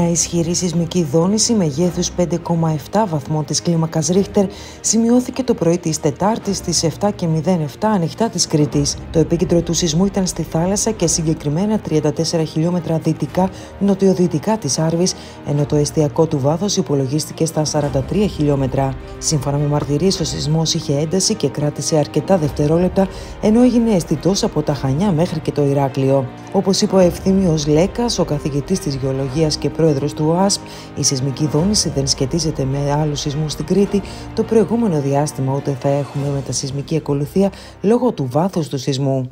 ισχυρή σεισμική δόνηση μεγέθους 5,7 βαθμών της κλίμακας Ρίχτερ σημειώθηκε το πρωί της Τετάρτης στις 7.07 ανοιχτά της Κρήτης. Το επίκεντρο του σεισμού ήταν στη θάλασσα και συγκεκριμένα 34 χιλιόμετρα δυτικά νοτιοδυτικά της Άρβης, ενώ το εστιακό του βάθος υπολογίστηκε στα 43 χιλιόμετρα. Σύμφωνα με μαρτυρίες, ο σεισμός είχε ένταση και κράτησε αρκετά δευτερόλεπτα, ενώ έγινε αισθητός από τα Χανιά μέχρι και το Ηράκλειο. Όπως είπε ο Ευθύμιος Λέκας, ο καθηγητής της γεωλογίας και πρόεδρος του ΟΑΣΠ, η σεισμική δόνηση δεν σχετίζεται με άλλους σεισμούς στην Κρήτη το προηγούμενο διάστημα, ούτε θα έχουμε μετασυσμική ακολουθία λόγω του βάθους του σεισμού.